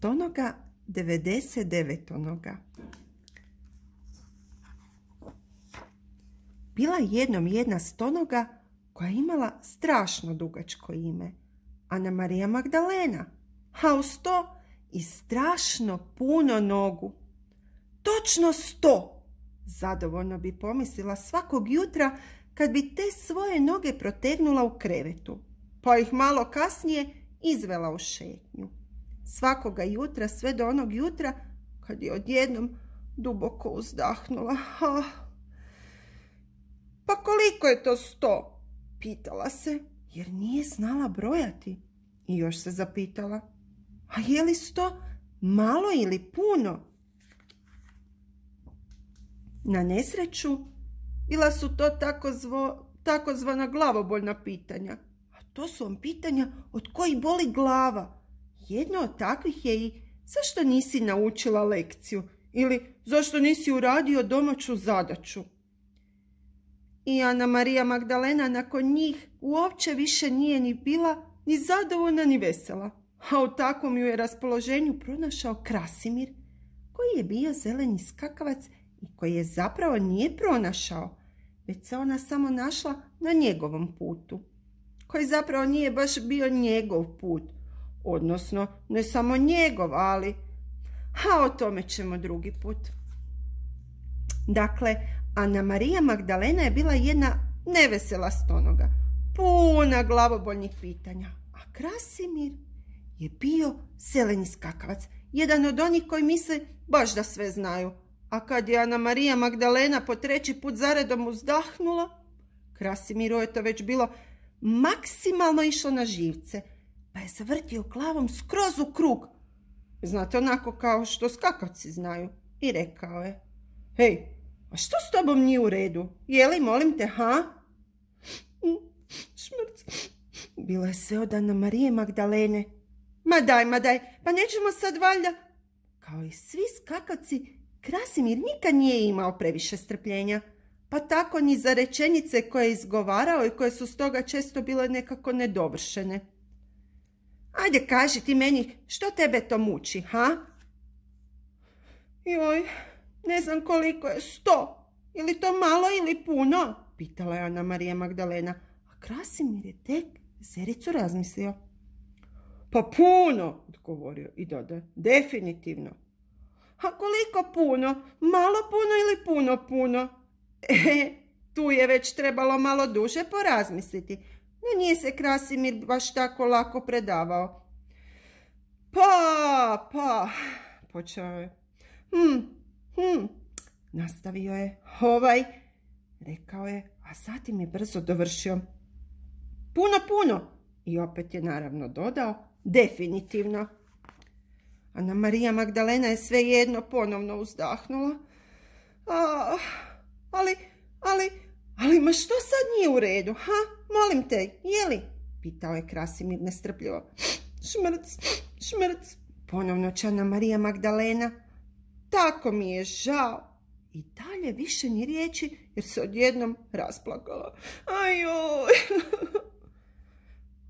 stonoga 99 onoga. Bila je jednom jedna stonoga koja imala strašno dugačko ime. Ana Marija Magdalena. A uz to i strašno puno nogu. Točno sto! Zadovoljno bi pomislila svakog jutra kad bi te svoje noge protegnula u krevetu, pa ih malo kasnije izvela u šetnju. Svakoga jutra sve do onog jutra kad je odjednom duboko uzdahnula. Ah. Pa koliko je to sto? Pitala se, jer nije znala brojati. I još se zapitala, a je li sto malo ili puno? Na nesreću bila su to takozvana glavoboljna pitanja. A to su vam pitanja od kojih boli glava. Jedno od takvih je i zašto nisi naučila lekciju ili zašto nisi uradio domaću zadaću. I Ana Marija Magdalena nakon njih uopće više nije ni bila ni zadovoljna ni vesela. A u takvom ju je raspoloženju pronašao Krasimir, koji je bio zeleni skakavac i koji je zapravo nije pronašao, već se ona samo našla na njegovom putu, koji zapravo nije baš bio njegov put, odnosno ne samo njegov, ali a o tome ćemo drugi put. Dakle, Ana Marija Magdalena je bila jedna nevesela stonoga, puna glavoboljnih pitanja, a Krasimir je bio seleni skakavac, jedan od onih koji misle baš da sve znaju, a kad je Ana Marija Magdalena po treći put zaredom uzdahnula, Krasimiru je to već bilo maksimalno išlo na živce, pa je se vrtio glavom skroz u krug. Znate, onako kao što skakavci znaju. I rekao je, hej, a što s tobom nije u redu? Je li, molim te, ha? Šmrc. Bilo je sve od Ana Marije Magdalene. Ma daj, ma daj, pa nećemo sad valjda... Kao i svi skakavci, Krasimir nikad nije imao previše strpljenja, pa tako ni za rečenice koje je izgovarao i koje su stoga često bile nekako nedovršene. Ajde, kaži ti meni, što tebe to muči, ha? Joj, ne znam koliko je, sto. Ili to malo ili puno? Pitala je Ana Marija Magdalena. A Krasimir je tek zericu razmislio. Pa puno, odgovorio i dodao, definitivno. A koliko puno? Malo puno ili puno puno? E, tu je već trebalo malo duže porazmisliti. No nije se Krasimir baš tako lako predavao. Pa, pa, počeo je. Hm, hm, nastavio je. Ovaj, rekao je, a zatim je brzo dovršio. Puno, puno. I opet je naravno dodao, definitivno. Ana Marija Magdalena je svejedno ponovno uzdahnula. A, ali, ali, ali, ma što sad nije u redu, ha? Molim te, je li? Pitao je Krasimir nestrpljivo. Šmrc, šmrc, ponovno će Ana Marija Magdalena. Tako mi je žao. I dalje više ni riječi jer se odjednom rasplakala. Ajoj,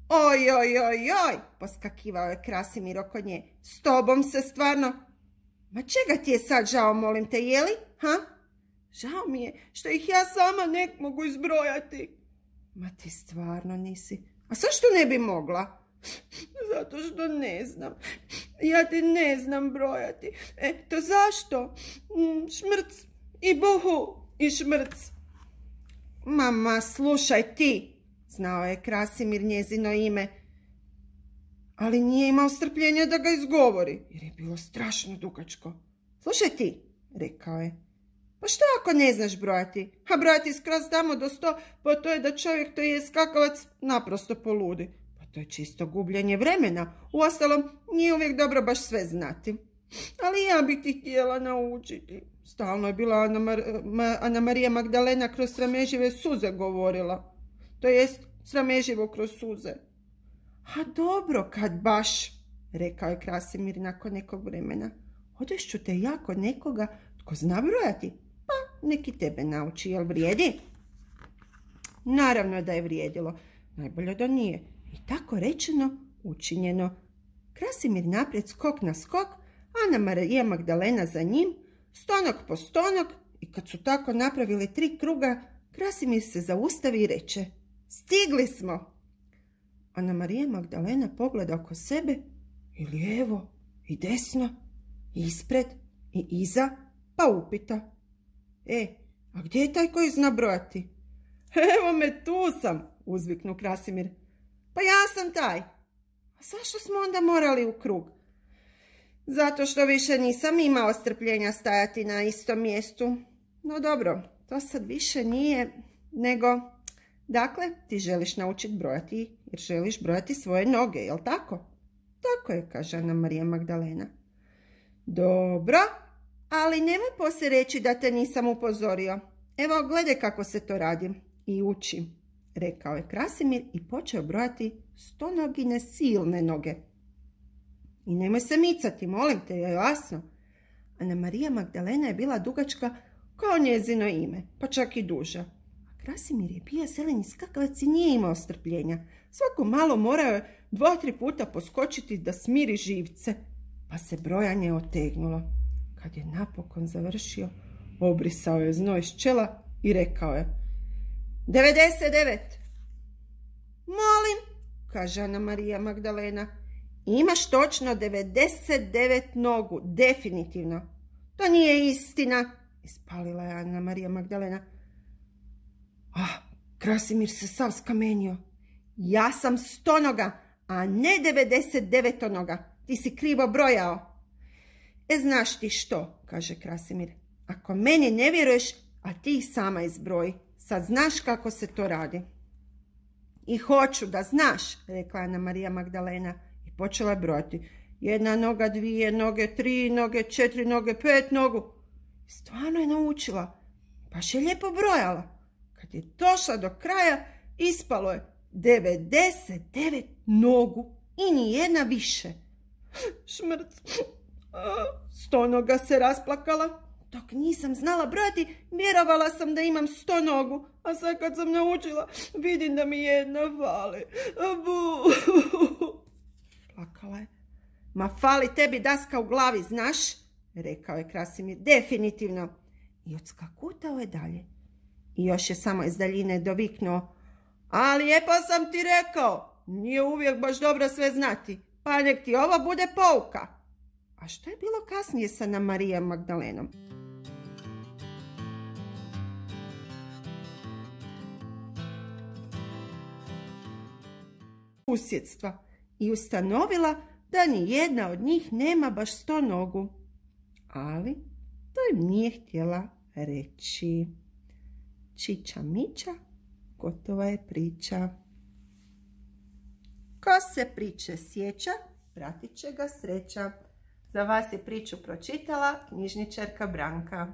Oj, oj, oj, oj, poskakivao je Krasimir oko nje. S tobom se stvarno... Ma čega ti je sad žao, molim te, jeli? Ha? Žao mi je što ih ja sama ne mogu izbrojati. Ma ti stvarno nisi. A što ne bi mogla? Zato što ne znam. Ja ti ne znam brojati. To zašto? Mm, šmrc i buhu i šmrc. Mama, slušaj ti, Znao je Krasimir njezino ime, ali nije imao strpljenja da ga izgovori, jer je bilo strašno dugačko. Slušaj ti, rekao je, pa što ako ne znaš brojati? A brojati skroz tamo do sto, pa to je da čovjek to je skakavac naprosto poludi. Pa to je čisto gubljenje vremena. Uostalom, nije uvijek dobro baš sve znati. Ali ja bih ti htjela naučiti. Stalno je bila Ana, Marija Magdalena kroz sramežive suze govorila to jest srameživo kroz suze. A dobro, kad baš, rekao je Krasimir nakon nekog vremena. Odešću te ja kod nekoga tko zna brojati. Neki tebe nauči, jel vrijedi? Naravno da je vrijedilo. Najbolje da nije. I tako rečeno, učinjeno. Krasimir naprijed skok na skok, Ana Marija Magdalena za njim, stonog po stonog i kad su tako napravili tri kruga, Krasimir se zaustavi i reče Stigli smo! Ana Marija Magdalena pogleda oko sebe i lijevo, i desno, i ispred, i iza, pa upita. E, a gdje je taj koji zna brojati? Evo me, tu sam, uzviknu Krasimir. Pa ja sam taj. A zašto smo onda morali u krug? Zato što više nisam imao strpljenja stajati na istom mjestu. No dobro, to sad više nije nego... Dakle, ti želiš naučiti brojati jer želiš brojati svoje noge, jel tako? Tako je, kaže Ana Marija Magdalena. Dobro, ali nemoj poslije reći da te nisam upozorio. Evo, gledaj kako se to radi i uči, rekao je Krasimir i počeo brojati stonogine silne noge. I nemoj se micati, molim te, je jasno? Ana Marija Magdalena je bila dugačka kao njezino ime, pa čak i duža. A Krasimir je bio zeleni skakavac i nije imao strpljenja. Svako malo morao je dva, tri puta poskočiti da smiri živce, pa se brojanje otegnulo. Kad je napokon završio, obrisao je znoj iz čela i rekao je 99. Molim, kaže Ana Marija Magdalena, imaš točno 99 nogu, definitivno. To nije istina, ispalila je Ana Marija Magdalena. Ah, Krasimir se sav skamenio. Ja sam stonoga, a ne 99 onoga. Ti si krivo brojao. E, znaš ti što, kaže Krasimir. Ako meni ne vjeruješ, a ti ih sama izbroji. Sad znaš kako se to radi. I hoću da znaš, rekla Ana Marija Magdalena i počela brojati. Jedna noga, dvije noge, tri noge, četiri noge, pet nogu. Stvarno je naučila. Baš je lijepo brojala. Kad je došla do kraja, ispalo je 99 nogu i ni jedna više. Šmrc. Sto noga se rasplakala. Dok nisam znala brojati, vjerovala sam da imam sto nogu, a sad kad sam naučila, vidim da mi jedna fali. Bu. Plakala je. Ma fali tebi daska u glavi, znaš? Rekao je Krasimir, definitivno. I odskakutao je dalje. I još je samo iz daljine doviknuo. Ali lijepo sam ti rekao, nije uvijek baš dobro sve znati, pa nek ti ovo bude pouka. A što je bilo kasnije sa nam Marijom Magdalenom? Usjedstva i ustanovila da ni jedna od njih nema baš sto nogu. Ali to im nije htjela reći. Čiča Miča Gotova je priča. Ko se priče sjeća, pratit će ga sreća. Za vas je priču pročitala knjižničarka Branka.